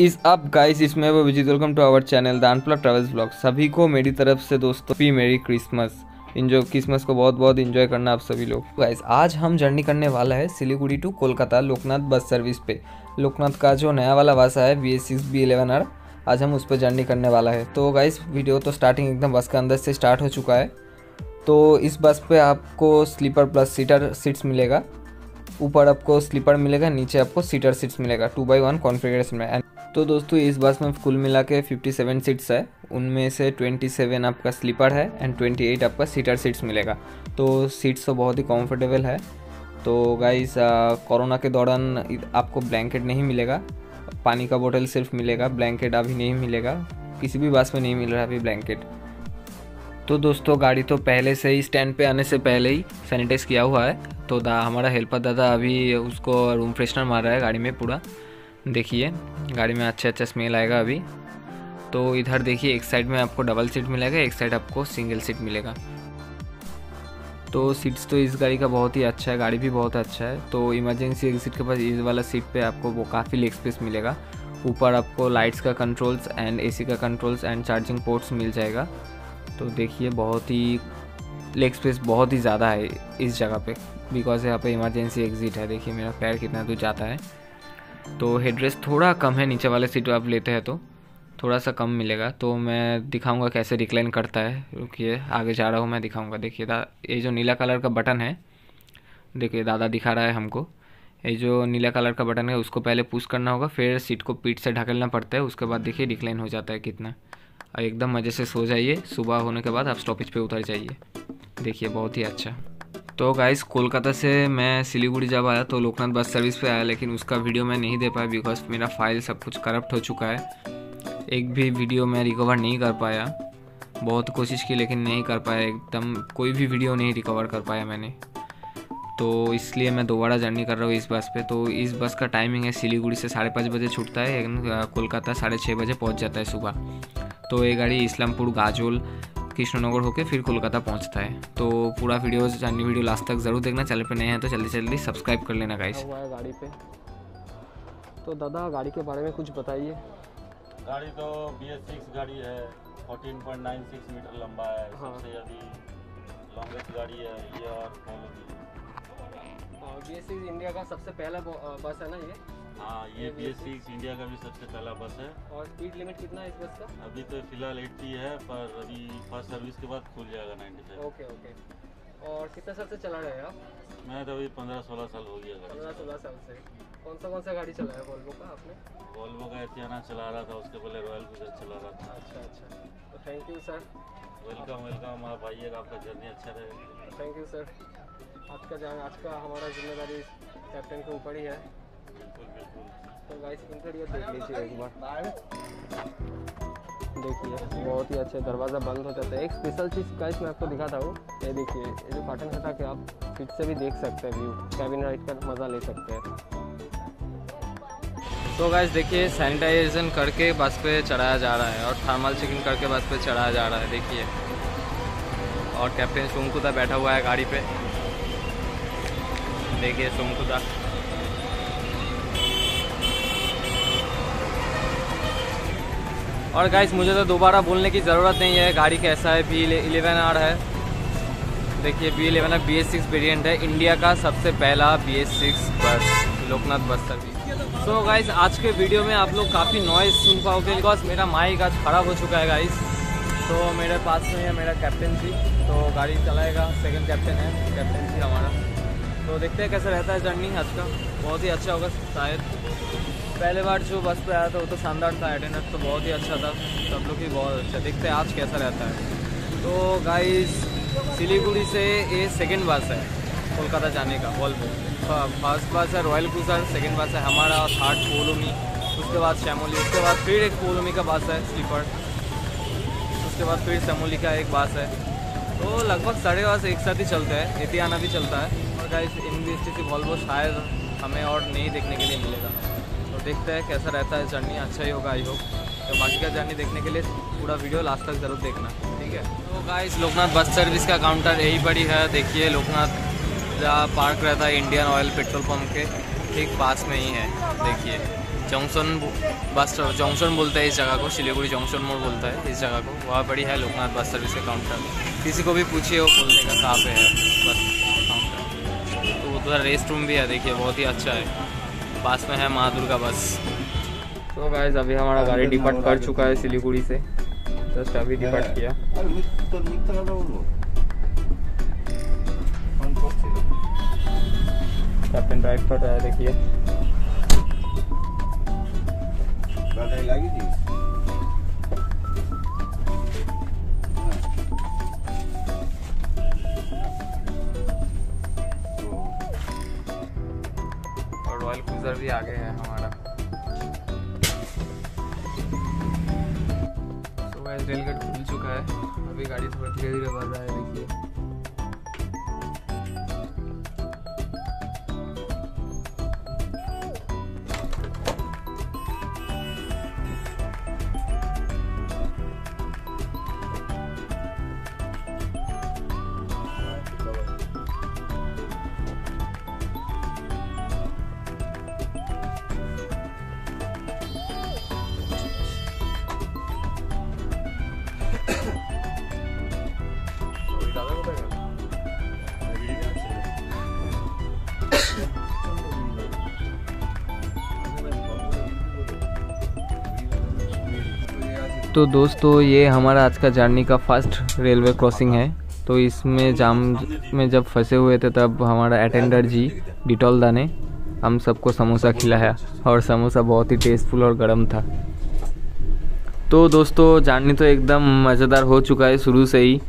Is up guys इसमें वो visit welcome to our channel दानपुला travels blog सभी को मेरी तरफ़ से दोस्तों भी मेरी क्रिसमस इंजॉय क्रिसमस को बहुत बहुत इंजॉय करना आप सभी लोग। गाइस आज हम जर्नी करने वाला है Siliguri to Kolkata, Loknath bus service पे। लोकनाथ का जो नया वाला बस है B S six B eleven R आज हम उस पर जर्नी करने वाला है। तो गाइस वीडियो तो स्टार्टिंग एकदम बस के अंदर से स्टार्ट हो चुका है। तो इस बस पे आपको स्लीपर प्लस सीटर सीट्स मिलेगा। ऊपर आपको स्लीपर मिलेगा, नीचे आपको सीटर सीट्स मिलेगा। टू बाई वन कॉन्फ़िगरेशन में। एंड तो दोस्तों, इस बस में कुल मिला के फिफ्टी सेवन सीट्स है। उनमें से ट्वेंटी सेवन आपका स्लीपर है एंड ट्वेंटी एट आपका सीटर सीट्स मिलेगा। तो सीट्स तो बहुत ही कम्फर्टेबल है। तो गाइस कोरोना के दौरान आपको ब्लैंकेट नहीं मिलेगा। पानी का बोतल सिर्फ़ मिलेगा ब्लैंकेट अभी नहीं मिलेगा। किसी भी बस में नहीं मिल रहा अभी ब्लैंकेट तो दोस्तों, गाड़ी तो पहले से ही स्टैंड पे आने से पहले ही सैनिटाइज किया हुआ है। तो दा, हमारा हेल्पर दादा अभी उसको रूम फ्रेशनर मार रहा है गाड़ी में पूरा। देखिए। गाड़ी में अच्छा अच्छा स्मेल आएगा अभी। तो इधर देखिए, एक साइड में आपको डबल सीट मिलेगा, एक साइड आपको सिंगल सीट मिलेगा। तो सीट्स तो इस गाड़ी का बहुत ही अच्छा है, गाड़ी भी बहुत अच्छा है। तो इमरजेंसी एग्जिट के पास इस वाला सीट पे आपको वो काफ़ी लेग स्पेस मिलेगा। ऊपर आपको लाइट्स का कंट्रोल्स एंड एसी का कंट्रोल्स एंड चार्जिंग पोर्ट्स मिल जाएगा। तो देखिए, बहुत ही लेग स्पेस बहुत ही ज़्यादा है इस जगह पे। बिकॉज़ यहाँ पे इमरजेंसी एग्जिट है, देखिए मेरा पैर कितना दूर जाता है। तो हेडरेस्ट थोड़ा कम है, नीचे वाले सीट आप लेते हैं तो। थोड़ा सा कम मिलेगा तो मैं दिखाऊँगा कैसे रिक्लाइन करता है। रुकिए, आगे जा रहा हूँ मैं, दिखाऊँगा। देखिए ये जो नीला कलर का बटन है, देखिए, दादा दिखा रहा है हमको। ये जो नीला कलर का बटन है, उसको पहले पुश करना होगा, फिर सीट को पीठ से ढकेलना पड़ता है, उसके बाद देखिए रिक्लाइन हो जाता है कितना। और एकदम मज़े से सो जाइए, सुबह होने के बाद आप स्टॉपेज पे उतर जाइए। देखिए, बहुत ही अच्छा। तो गाइस कोलकाता से मैं सिलीगुड़ी जब आया तो लोकनाथ बस सर्विस पे आया, लेकिन उसका वीडियो मैं नहीं दे पाया बिकॉज़ मेरा फ़ाइल सब कुछ करप्ट हो चुका है। एक भी वीडियो मैं रिकवर नहीं कर पाया। बहुत कोशिश की लेकिन नहीं कर पाया। एकदम कोई भी वीडियो नहीं रिकवर कर पाया मैंने। तो इसलिए मैं दोबारा जर्नी कर रहा हूँ इस बस पे। तो इस बस का टाइमिंग है सिलीगुड़ी से साढ़े पाँच बजे छूटता है कोलकाता साढ़े छः बजे पहुँच जाता है सुबह। तो ये गाड़ी इस्लामपुर गाजोल कृष्णनगर होकर फिर कोलकाता पहुँचता है तो पूरा वीडियो जाननी वीडियो लास्ट तक ज़रूर देखना। चैनल पे नए हैं तो जल्दी से जल्दी सब्सक्राइब कर लेना गाइस गाड़ी पे। तो दादा गाड़ी के बारे में कुछ बताइए। गाड़ी तो बी एस सिक्स गाड़ी है। 14.96 मीटर लंबा है। हाँ। सबसे अभी लॉन्गेस्ट गाड़ी है ये और बी एस सिक्स इंडिया का सबसे पहला बस है ना ये। हाँ ये बी एस सिक्स इंडिया का भी सबसे पहला बस है। और स्पीड लिमिट कितना है इस बस का? अभी तो फ़िलहाल एट्टी है पर अभी फ़र्स्ट सर्विस के बाद खुल जाएगा नाइन्टी फाइव ओके ओके और कितने साल से चला रहे हैं आप? मैं तो अभी पंद्रह सोलह साल हो गया पंद्रह सोलह साल से। कौन सा कौन सा गाड़ी चलाया वोल्वो का आपने? वोल्वो का एथियाना चला रहा था उसके पहले रॉयल गुजर चला रहा था। अच्छा अच्छा. तो thank you sir welcome welcome आप आइएगा आपका जर्नी अच्छा रहे थैंक यू सर आज का जान आज का हमारा ज़िम्मेदारी कैप्टन के ऊपर ही है। तो देखिए, बहुत ही अच्छे दरवाज़ा बंद हो जाता है। एक स्पेशल चीज़ गाइस मैं आपको दिखाता हूँ। ये देखिए, ये जो काटन हटा के आप फिट से भी देख सकते हैं व्यू कैबिन राइड का मज़ा ले सकते हैं। तो गाइस देखिए सैनिटाइजेशन करके बस पे चढ़ाया जा रहा है और थर्मल चेकिंग करके बस पे चढ़ाया जा रहा है, देखिए। और कैप्टन सोमकुदा बैठा हुआ है गाड़ी पे। देखिए सोमकुदा। और गाइस मुझे तो दोबारा बोलने की ज़रूरत नहीं है। गाड़ी कैसा है? बी इलेवन आर है। देखिए B eleven R B S six variant है। इंडिया का सबसे पहला बी एस सिक्स बस, लोकनाथ बस सर्विस तो गाइस आज के वीडियो में आप लोग काफ़ी नॉइज़ सुन पाओगे बिकॉज़ मेरा माइक आज ख़राब हो चुका है गाइस तो मेरे पास में है मेरा कैप्टन जी। तो गाड़ी चलाएगा। सेकंड कैप्टन है। कैप्टन जी हमारा। तो देखते हैं कैसा रहता है जर्नी आज का। बहुत ही अच्छा होगा शायद। पहले बार जो बस पे आया था, वो तो शानदार था अटेंडेंस तो बहुत ही अच्छा था। सब लोग ही बहुत अच्छा देखते हैं आज कैसा रहता है। तो गाइस सिलीगुड़ी से ये सेकेंड बस है, कोलकाता जाने का वॉल्वो फ़र्स्ट बस है रॉयल क्रूजर सेकेंड बस है हमारा थर्ड पोलोमी उसके बाद शैमोली उसके बाद फिर एक पोलोमी का बस है स्लीपर उसके बाद फिर समोली का एक बस है। तो लगभग साढ़े बस एक साथ ही चलते हैं एतियाना भी चलता है। और गाइस इन बी एस टी वॉल्वो शायद हमें और नहीं देखने के लिए मिलेगा। देखते हैं कैसा रहता है जर्नी अच्छा ही होगा आई होप तो बाकी का जर्नी देखने के लिए पूरा वीडियो लास्ट तक ज़रूर देखना, ठीक है? तो गाइस लोकनाथ बस सर्विस का काउंटर यही पड़ी है। देखिए, लोकनाथ जहाँ पार्क रहता है इंडियन ऑयल पेट्रोल पम्प के, ठीक पास में ही है। देखिए जंक्शन बस जंक्शन बोलते हैं इस जगह को सिलीगुड़ी जंक्शन मोड़ बोलता है इस जगह को। वहाँ पड़ी है लोकनाथ बस सर्विस का काउंटर किसी को भी पूछिए, वो बोल देगा कहाँ पे है। बस काउंटर तो उधर रेस्ट रूम भी है, देखिए, बहुत ही अच्छा है। पास में है माँ दुर्गा बस। तो गाइस अभी हमारा गाड़ी डिपार्ट कर चुका है सिलीगुड़ी से। जस्ट अभी डिपार्ट किया। कैप्टन ड्राइव कर रहा है देखिए। भी आगे है हमारा। तो रेलगेट खुल चुका है। अभी गाड़ी थोड़ा धीरे धीरे बढ़ रहा है। तो दोस्तों, ये हमारा आज का जर्नी का फ़र्स्ट रेलवे क्रॉसिंग है। तो इसमें जाम, में जब फंसे हुए थे, तब हमारा अटेंडर जी, डिटोल दा ने, हम सबको समोसा खिलाया और समोसा बहुत ही टेस्टफुल और गर्म था। तो दोस्तों जर्नी तो एकदम मज़ेदार हो चुका है शुरू से ही।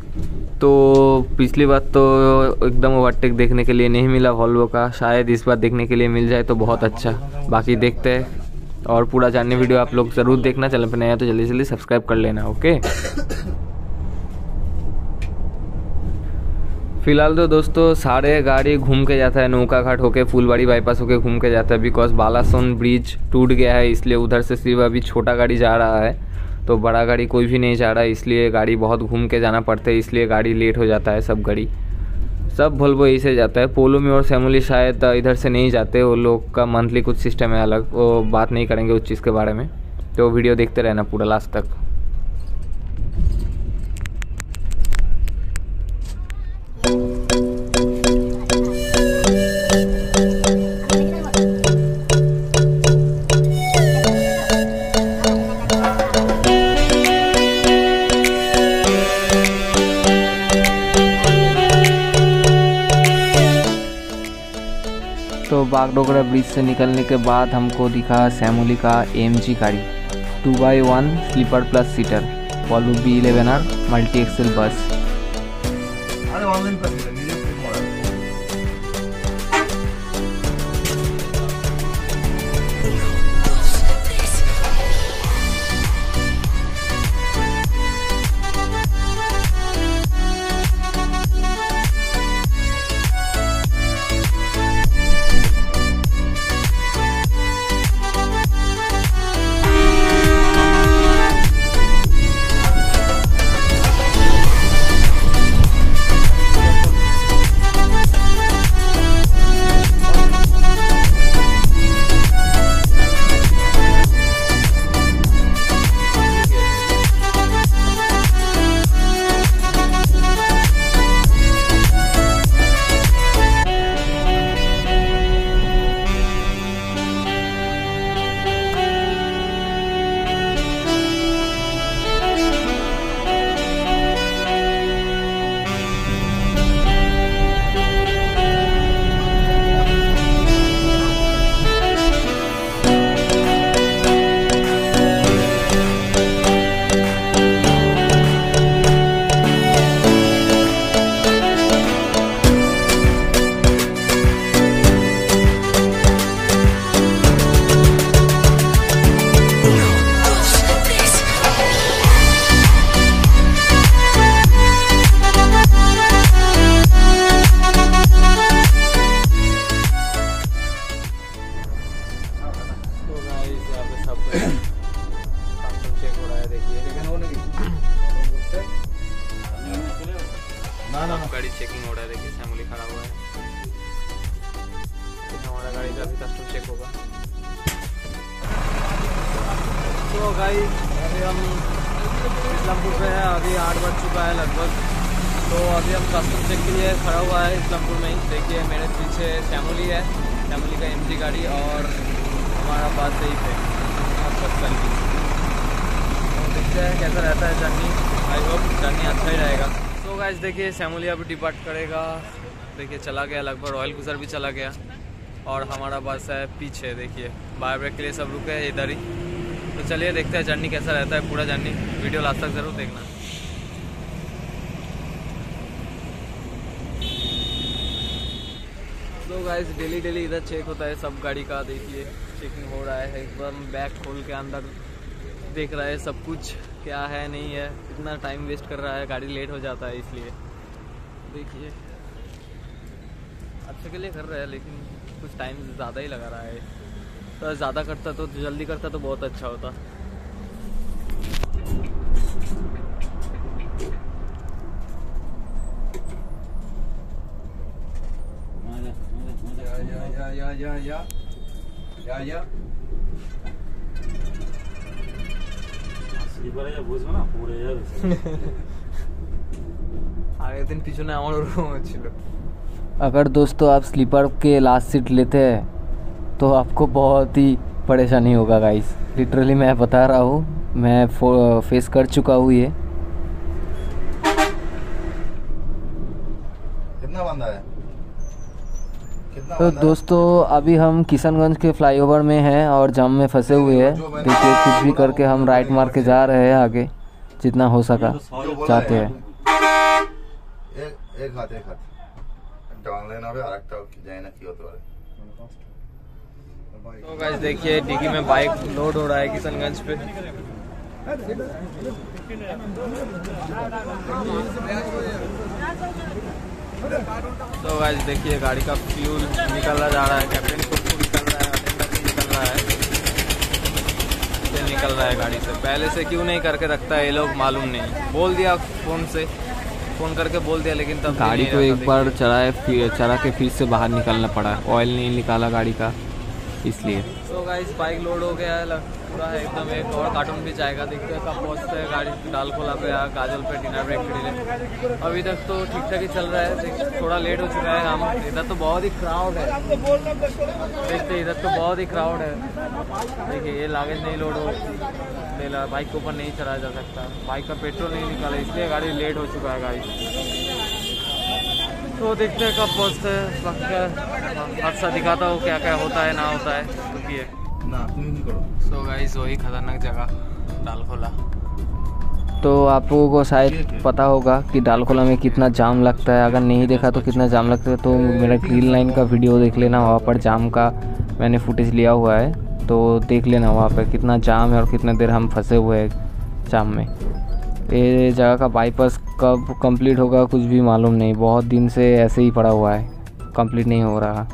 तो पिछली बार तो एकदम ओवरटेक देखने के लिए नहीं मिला वॉल्वो का। शायद इस बार देखने के लिए मिल जाए तो बहुत अच्छा। बाकी देखते हैं। और पूरा जानने वीडियो आप लोग ज़रूर देखना, चैनल पर नया तो जल्दी जल्दी सब्सक्राइब कर लेना, ओके? फ़िलहाल तो दोस्तों सारे गाड़ी घूम के जाता है नौका घाट होके, फुलबाड़ी बाईपास होके घूम के जाता है बिकॉज़ बालासोन ब्रिज टूट गया है, इसलिए उधर से सिर्फ़ अभी छोटा गाड़ी जा रहा है तो बड़ा गाड़ी कोई भी नहीं जा रहा है इसलिए गाड़ी बहुत घूम के जाना पड़ता है, इसलिए गाड़ी लेट हो जाता है सब गाड़ी। सब वोल्वो यही से जाता है। पोलो में और सेमोली शायद इधर से नहीं जाते। वो लोग का मंथली कुछ सिस्टम है अलग। वो बात नहीं करेंगे उस चीज़ के बारे में। तो वीडियो देखते रहना पूरा लास्ट तक। तो बागडोगरा ब्रिज से निकलने के बाद हमको दिखा सैमुली का एम गाड़ी। Two by one sleeper plus seater Volvo B eleven R multi axle bus ना ना सब गाड़ी चेकिंग हो रहा है, देखिए सैमुली खड़ा हुआ है। हमारा गाड़ी का भी कस्टम चेक होगा। तो गाई अभी हम इस्लामपुर पे हैं, अभी आठ बज चुका है लगभग। तो अभी हम कस्टम चेक के लिए खड़ा हुआ है इस्लामपुर में ही। देखिए, मेरे पीछे श्यामोली है श्यामोली का एम गाड़ी और हमारा पास यही पे। पचपन की। तो देखते हैं कैसा रहता है जर्नी आई होप जर्नी अच्छा ही रहेगा। गाइज़ देखिए श्यामोली अभी डिपार्ट करेगा। देखिए, चला गया लगभग रॉयल गुजर भी चला गया। और हमारा बस है पीछे, देखिए। बाय ब्रेक के लिए सब रुके हैं इधर ही। तो चलिए, देखते हैं जर्नी कैसा रहता है, पूरा जर्नी वीडियो लास्ट तक ज़रूर देखना। तो गाइस डेली डेली इधर चेक होता है सब गाड़ी का, देखिए। चेकिंग हो रहा है, एकदम बैग खोल के अंदर देख रहा है सब कुछ। क्या है नहीं है इतना टाइम वेस्ट कर रहा है गाड़ी लेट हो जाता है इसलिए। देखिए। अच्छे के लिए कर रहा है लेकिन कुछ टाइम ज़्यादा ही लगा रहा है। तो ज़्यादा करता तो जल्दी करता तो बहुत अच्छा होता। या या या या या या या। যা বসবে না পড়ে যাবে আগের দিন পিছনে আমার ওরকম হচ্ছিল अगर दोस्तों आप स्लीपर के लास्ट सीट लेते हैं तो आपको बहुत ही परेशानी होगा गाइस लिटरली मैं बता रहा हूँ मैं फेस कर चुका हूँ ये तो दोस्तों अभी हम किशनगंज के फ्लाईओवर में हैं और जाम में फंसे हुए हैं। देखिए कुछ भी करके हम राइट मार के जा रहे हैं आगे जितना हो सका। चाहते हैं। तो गाइस तो देखिए डिगी में बाइक लोड हो रहा है किशनगंज पे। तो गाइस देखिए गाड़ी का फ्यूल निकल जा रहा है। कैप्टन खुद को निकल रहा है अटेंडर भी निकल रहा है। से निकल रहा है गाड़ी से। पहले से क्यों नहीं करके रखता है ये लोग मालूम नहीं। बोल दिया फ़ोन से। फ़ोन करके बोल दिया लेकिन तब गाड़ी को एक बार चलाए फिर चला के फिर से बाहर निकलना पड़ा। ऑयल नहीं निकाला गाड़ी का इसलिए। तो गाइस बाइक लोड हो गया है पूरा है एकदम एक और कार्टून भी जाएगा, देखते हैं कब पहुँचते हैं, गाड़ी डाल खोला पे या गाजल पे डिनर ब्रेक लिए। अभी तक तो ठीक ठाक ही चल रहा है थोड़ा लेट हो चुका है हम इधर तो बहुत ही क्राउड है। देखते इधर तो बहुत ही क्राउड है। देखिए, ये लागेज नहीं लोड हो ले बाइक के ऊपर नहीं चलाया जा सकता। बाइक का पेट्रोल नहीं निकाला, इसलिए गाड़ी लेट हो चुका है गाड़ी तो देखते हैं कब पहुँचते हैं हादसा दिखाता हूँ क्या क्या होता है, ना होता है, रुकिए। না তুমি কি করো सो गाइस वही खतरनाक जगह डाल खोला तो आप लोगों को शायद पता होगा कि डालखोला में कितना जाम लगता है अगर नहीं देखा तो कितना जाम लगता है तो मेरा ग्रीन लाइन का वीडियो देख लेना वहाँ पर जाम का मैंने फुटेज लिया हुआ है तो देख लेना वहाँ पर कितना जाम है और कितने देर हम फंसे हुए हैं जाम में ये जगह का बाईपास कब कंप्लीट होगा कुछ भी मालूम नहीं बहुत दिन से ऐसे ही पड़ा हुआ है कंप्लीट नहीं हो रहा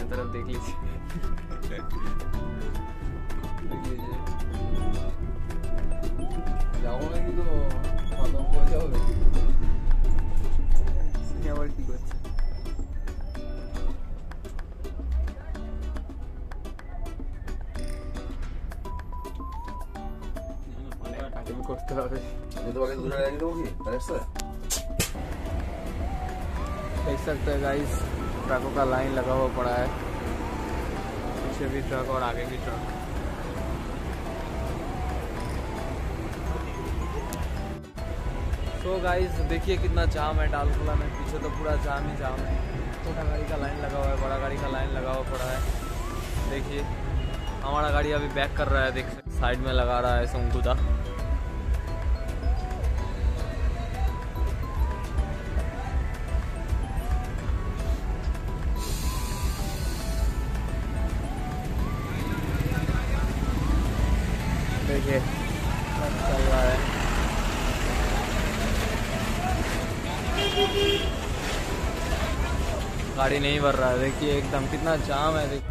लाइन तरफ देख लीजिए देख लीजिए যাবো নাকি তো খতম হয়ে যাবে আবার কি করছে কাটিং করতে হবে আমি তোমাকে দুটো রেখে দেবো কি আরেকটা देख सकते हैं गाइस ट्रकों का लाइन लगा हुआ पड़ा है। पीछे भी ट्रक और आगे भी ट्रक। तो गाइस देखिए कितना जाम है डालखोला में। पीछे तो पूरा जाम ही जाम है। छोटा गाड़ी का लाइन लगा हुआ है, बड़ा गाड़ी का लाइन लगा हुआ पड़ा है। देखिए, हमारा गाड़ी अभी बैक कर रहा है, देख साइड में लगा रहा है सोमकुदा देखिए चल रहा है गाड़ी नहीं भर रहा है, देखिए एकदम कितना जाम है, देखिए।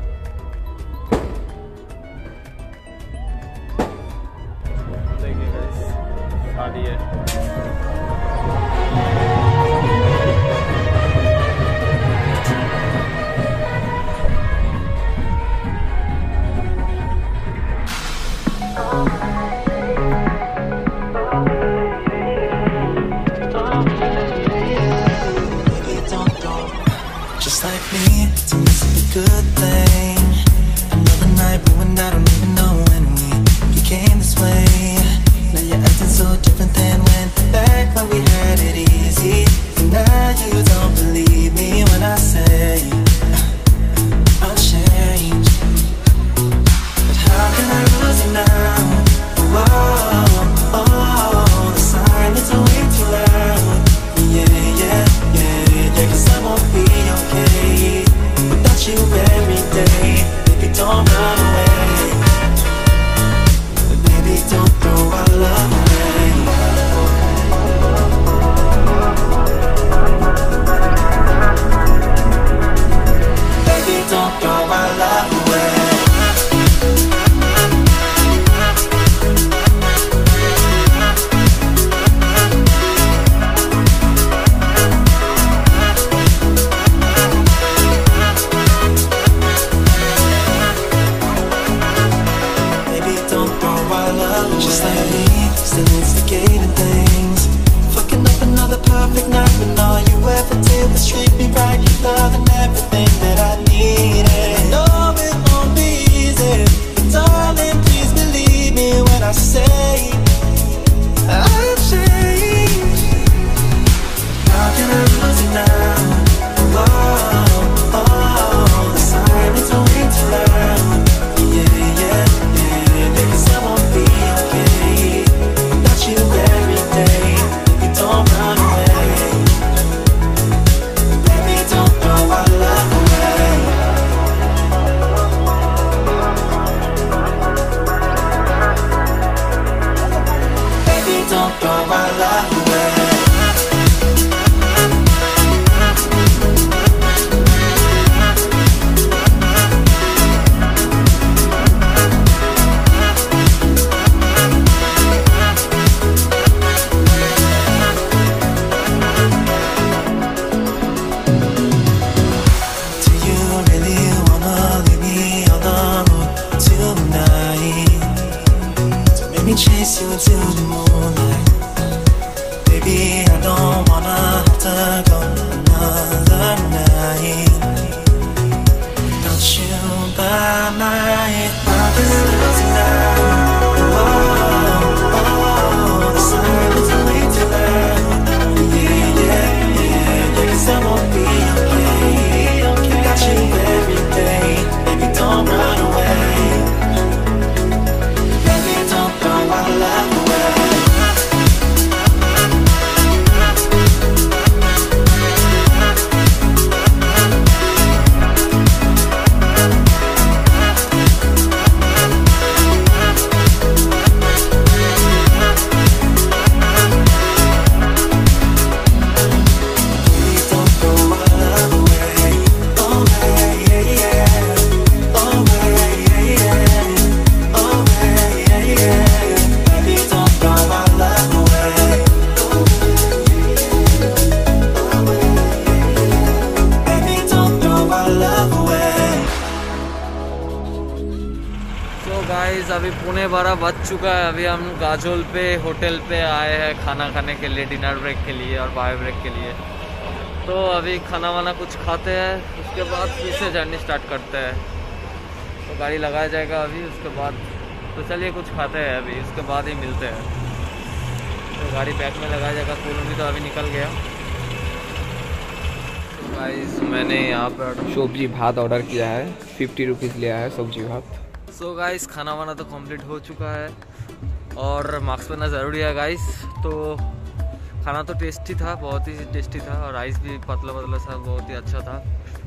traffic now. चुका है। अभी हम गाजोल पे, होटल पे आए हैं खाना खाने के लिए, डिनर ब्रेक के लिए और बाय ब्रेक के लिए। तो अभी खाना वाना कुछ खाते हैं, उसके बाद फिर से जर्नी स्टार्ट करते हैं। तो गाड़ी लगाया जाएगा अभी, उसके बाद तो चलिए कुछ खाते हैं अभी, उसके बाद ही मिलते हैं। तो गाड़ी बैक में लगाया जाएगा कूलर भी तो अभी निकल गया। तो गाइस मैंने यहाँ पर सब्ज़ी भात ऑर्डर किया है फिफ्टी रुपीज़ लिया है सब्ज़ी भात। सो गाइस खाना वाना तो कंप्लीट हो चुका है और मास्क पहनना ज़रूरी है गाइस तो खाना तो टेस्टी था, बहुत ही टेस्टी था और राइस भी पतला पतला सा, बहुत ही अच्छा था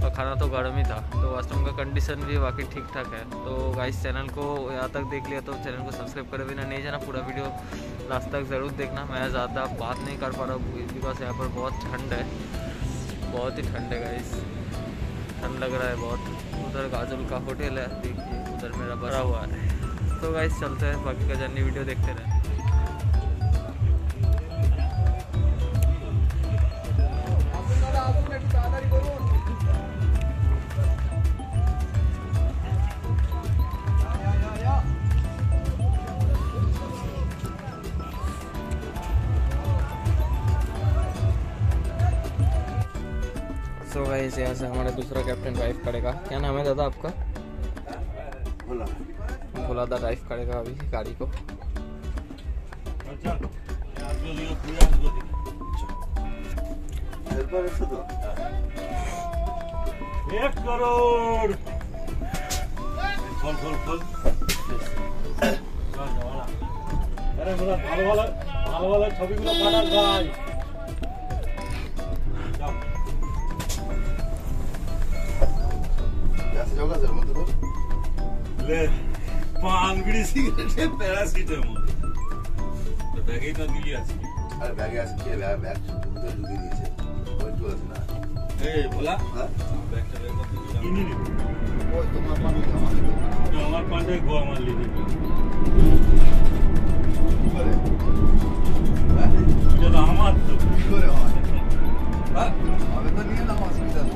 और खाना तो गर्म ही था. तो वास्तव का कंडीशन भी वाकई ठीक ठाक है. तो गाइस चैनल को यहाँ तक देख लिया तो चैनल को सब्सक्राइब करे बिना नहीं जाना. पूरा वीडियो लास्ट तक ज़रूर देखना. मैं ज़्यादा बात नहीं कर पा रहा हूँ बिकॉज़ यहाँ पर बहुत ठंड है. बहुत ही ठंड है गाइस ठंड लग रहा है बहुत. उधर गाजल का होटल है, देखिए, उधर मेरा भरा हुआ है। तो गाइस चलते हैं, बाकी का जर्नी वीडियो देखते रहे। यहाँ से हमारा दूसरा कैप्टन ड्राइव करेगा क्या नाम है दादा आपका बोला भोला दा ड्राइव करेगा अभी गाड़ी को हेल्पर है तो एक करोड़ खोल खोल खोल আরে বলা ভালো ভালো ভালো ভালো ছবিগুলো পাঠাস ভাই লে পান বিড়ি সিগারেটে প্যারাসিটার মধ্যে তো ব্যাগেই তো দিলি আজকে अरे बैग ऐसे किया बैग बैग तो ढुके दिए थे वही तो है ना এই ভোলা हाँ ব্যাগটা বের করতে কিনি নি वो तुम्हारा पानी का আমার পান্ডে গো আমার লিখে करे এটা তো আমার তো करे हमारे हाँ हमें तो नहीं है ना हॉस्पिटल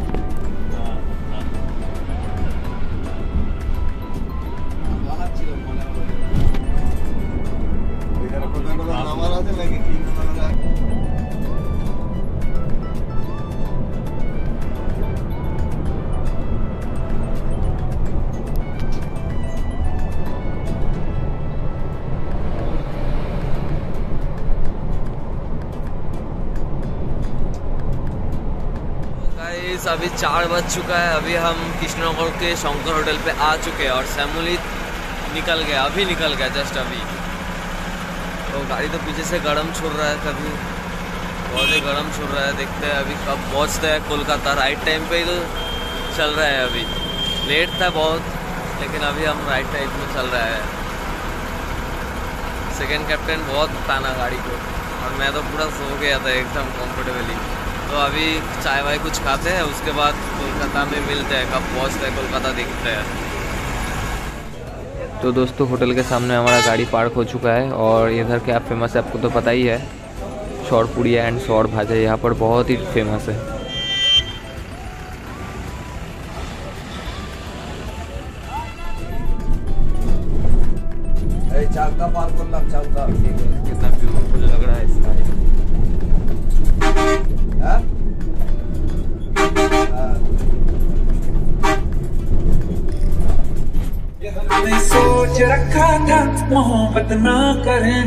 गाइस अभी चार बज चुका है, अभी हम कृष्णनगर के शंकर होटल पे आ चुके हैं और सैमुलित निकल गया, अभी निकल गया जस्ट अभी। तो गाड़ी तो पीछे से गर्म छोड़ रहा है कभी। बहुत ही गर्म छोड़ रहा है, देखते हैं अभी कब पहुँचते हैं कोलकाता। राइट टाइम पे ही तो चल रहा है अभी। लेट था बहुत, लेकिन अभी हम राइट टाइम में चल रहा है। सेकेंड कैप्टन बहुत ताना गाड़ी को। और मैं तो पूरा सो गया था एकदम कंफर्टेबली तो अभी चाय वाय कुछ खाते हैं, उसके बाद कोलकाता में मिलते हैं, कब पहुँचते हैं, कोलकाता देखते हैं। तो दोस्तों, होटल के सामने हमारा गाड़ी पार्क हो चुका है और इधर क्या फ़ेमस है, आपको तो पता ही है। शौर पुड़िया एंड शौर भाजा, यहाँ पर बहुत ही फ़ेमस है।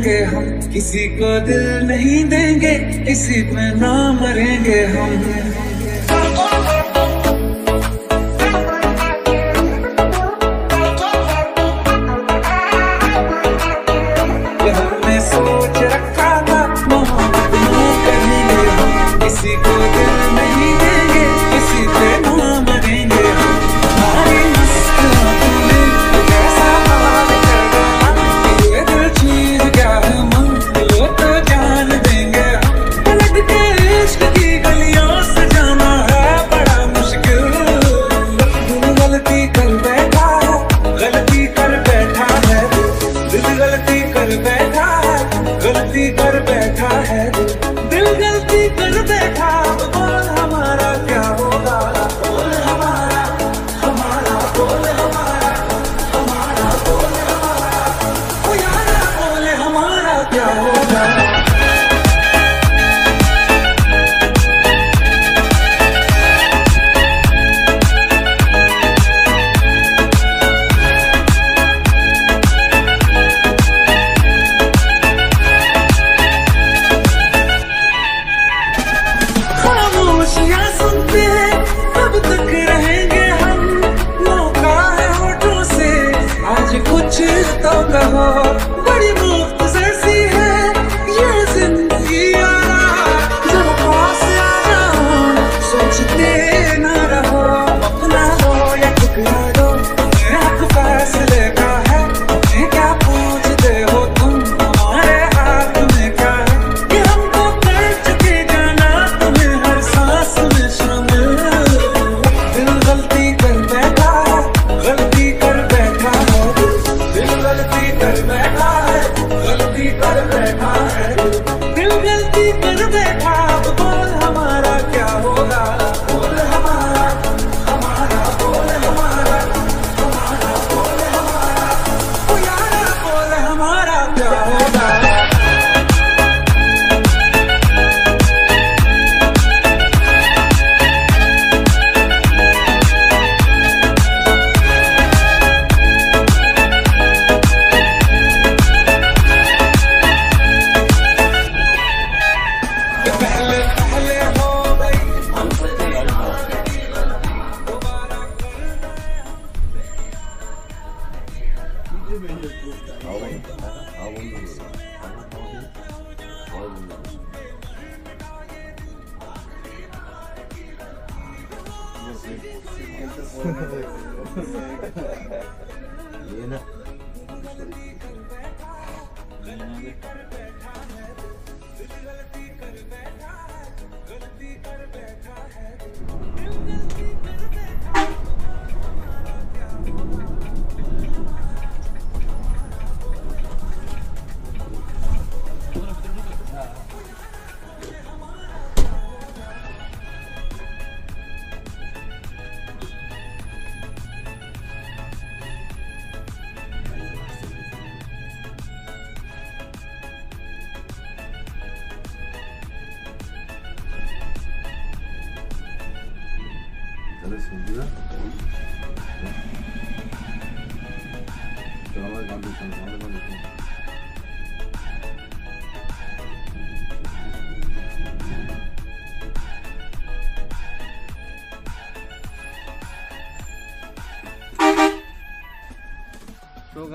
करेंगे हम। किसी को दिल नहीं देंगे किसी पे ना मरेंगे हम।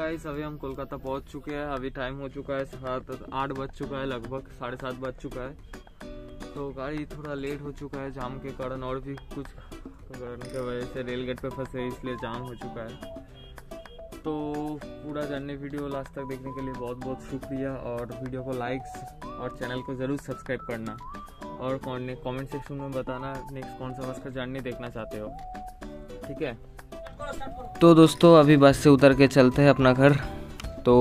गाइस अभी हम कोलकाता पहुँच चुके हैं। अभी टाइम हो चुका है सात, आठ बज चुका है लगभग, साढ़े सात बज चुका है। तो गाड़ी थोड़ा लेट हो चुका है जाम के कारण, और भी कुछ कारण की वजह से रेल गेट पे फंसे इसलिए जाम हो चुका है। तो पूरा जानने वीडियो लास्ट तक देखने के लिए बहुत बहुत शुक्रिया, और वीडियो को लाइक्स और चैनल को ज़रूर सब्सक्राइब करना। और कॉमेंट सेक्शन में बताना नेक्स्ट कौन सा बस का जर्नी देखना चाहते हो। ठीक है? तो दोस्तों, अभी बस से उतर के चलते हैं अपना घर। तो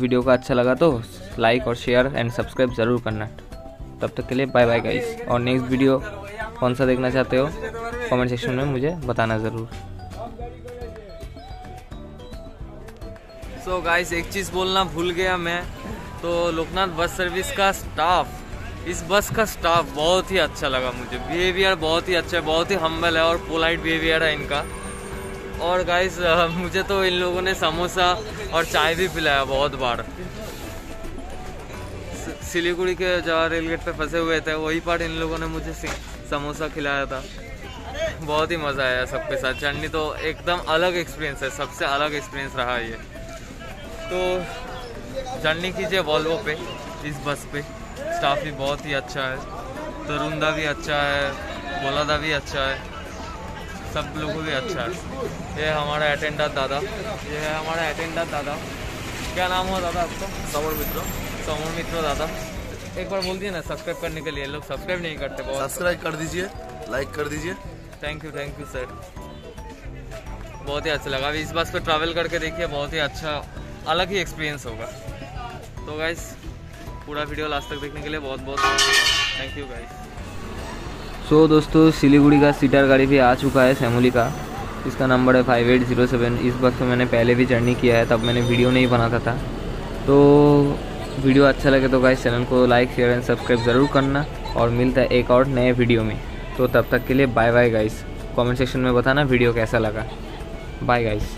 वीडियो का अच्छा लगा तो लाइक और शेयर एंड सब्सक्राइब ज़रूर करना। तब तक के लिए बाय बाय गाइस और नेक्स्ट वीडियो कौन सा देखना चाहते हो? कमेंट सेक्शन में मुझे बताना ज़रूर। सो so गाइस एक चीज़ बोलना भूल गया मैं। तो लोकनाथ बस सर्विस का स्टाफ इस बस का स्टाफ बहुत ही अच्छा लगा मुझे। बिहेवियर बहुत ही अच्छा है, बहुत ही हम्बल है और पोलाइट बिहेवियर है इनका। और गाइस मुझे तो इन लोगों ने समोसा और चाय भी पिलाया बहुत बार। सिलीगुड़ी के जहाँ रेल गेट पे फंसे हुए थे, वही पार्ट इन लोगों ने मुझे समोसा खिलाया था। बहुत ही मज़ा आया सबके साथ। जर्नी तो एकदम अलग एक्सपीरियंस है, सबसे अलग एक्सपीरियंस रहा ये। तो जर्नी कीजिए वॉल्वो पे, इस बस पे। स्टाफ भी बहुत ही अच्छा है। तरुंदा भी अच्छा है, बोलादा भी अच्छा है। सब लोगों भी अच्छा है। ये हमारा अटेंडर दादा। ये है हमारा अटेंडर दादा। क्या नाम हुआ दादा आपका? समर मित्र। समर मित्र दादा। एक बार बोल दिए ना सब्सक्राइब करने के लिए। लोग सब्सक्राइब नहीं करते बहुत। सब्सक्राइब कर दीजिए लाइक कर दीजिए। Thank you thank you sir बहुत ही अच्छा लगा। अभी इस बस पे ट्रैवल करके देखिए बहुत ही अच्छा अलग ही एक्सपीरियंस होगा। तो गाइस पूरा वीडियो लास्ट तक देखने के लिए बहुत बहुत thank you guys so so, दोस्तों सिलीगुड़ी का सीटर गाड़ी भी आ चुका है सैमुली का। इसका नंबर है फाइव एट ज़ीरो सेवन इस बस में मैंने पहले भी जर्नी किया है तब मैंने वीडियो नहीं बनाता था। तो वीडियो अच्छा लगे तो गाइस चैनल को लाइक शेयर एंड सब्सक्राइब ज़रूर करना और मिलता है एक और नए वीडियो में। तो तब तक के लिए bye bye guys comment section में बताना वीडियो कैसा लगा। Bye guys